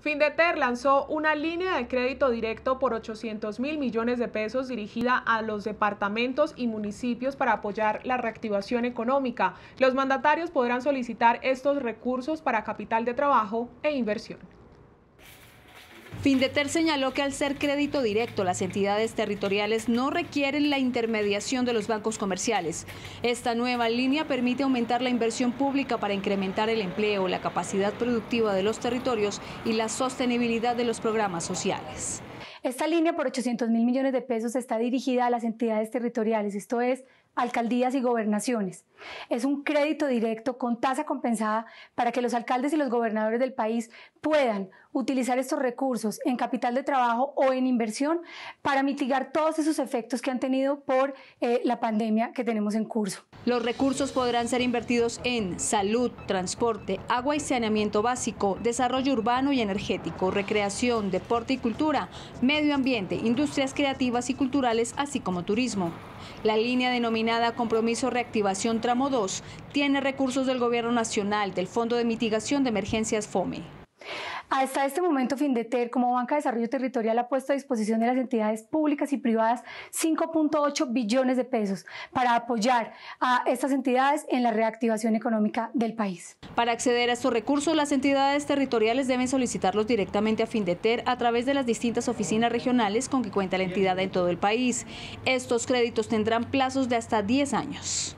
Findeter lanzó una línea de crédito directo por 800 mil millones de pesos dirigida a los departamentos y municipios para apoyar la reactivación económica. Los mandatarios podrán solicitar estos recursos para capital de trabajo e inversión. Findeter señaló que al ser crédito directo, las entidades territoriales no requieren la intermediación de los bancos comerciales. Esta nueva línea permite aumentar la inversión pública para incrementar el empleo, la capacidad productiva de los territorios y la sostenibilidad de los programas sociales. Esta línea por 800 mil millones de pesos está dirigida a las entidades territoriales, esto es, alcaldías y gobernaciones. Es un crédito directo con tasa compensada para que los alcaldes y los gobernadores del país puedan utilizar estos recursos en capital de trabajo o en inversión para mitigar todos esos efectos que han tenido por eh, la pandemia que tenemos en curso. Los recursos podrán ser invertidos en salud, transporte, agua y saneamiento básico, desarrollo urbano y energético, recreación, deporte y cultura, medio ambiente, industrias creativas y culturales, así como turismo. La línea denominada Compromiso Reactivación Tramo 2 tiene recursos del Gobierno Nacional, del Fondo de Mitigación de Emergencias FOME. Hasta este momento, Findeter, como Banca de Desarrollo Territorial, ha puesto a disposición de las entidades públicas y privadas 5.8 billones de pesos para apoyar a estas entidades en la reactivación económica del país. Para acceder a estos recursos, las entidades territoriales deben solicitarlos directamente a Findeter a través de las distintas oficinas regionales con que cuenta la entidad en todo el país. Estos créditos tendrán plazos de hasta 10 años.